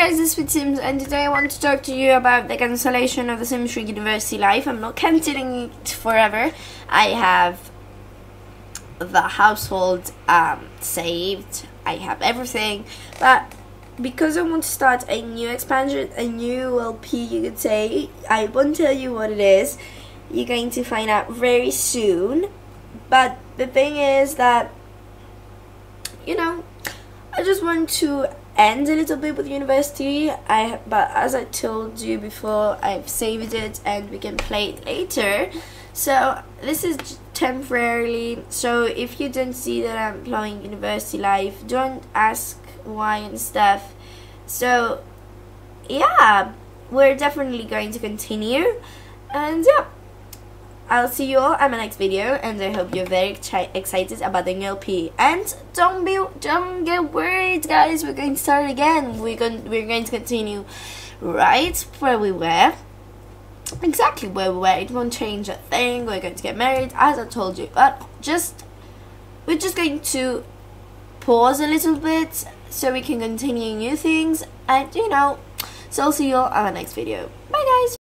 guys, this is Sims and today I want to talk to you about the cancellation of the Sims 3 University Life. I'm not cancelling it forever. I have the household um, saved. I have everything. But because I want to start a new expansion, a new LP you could say, I won't tell you what it is. You're going to find out very soon. But the thing is that, you know, I just want to end a little bit with university. I but as I told you before, I've saved it and we can play it later. So this is temporarily. So if you don't see that I'm playing university life, don't ask why and stuff. So yeah, we're definitely going to continue, and yeah. I'll see you all in my next video, and I hope you're very excited about the new LP. And don't be, don't get worried, guys. We're going to start again. We're going, we're going to continue right where we were. Exactly where we were. It won't change a thing. We're going to get married, as I told you. But just, we're just going to pause a little bit so we can continue new things. And you know, so I'll see you all on the next video. Bye, guys.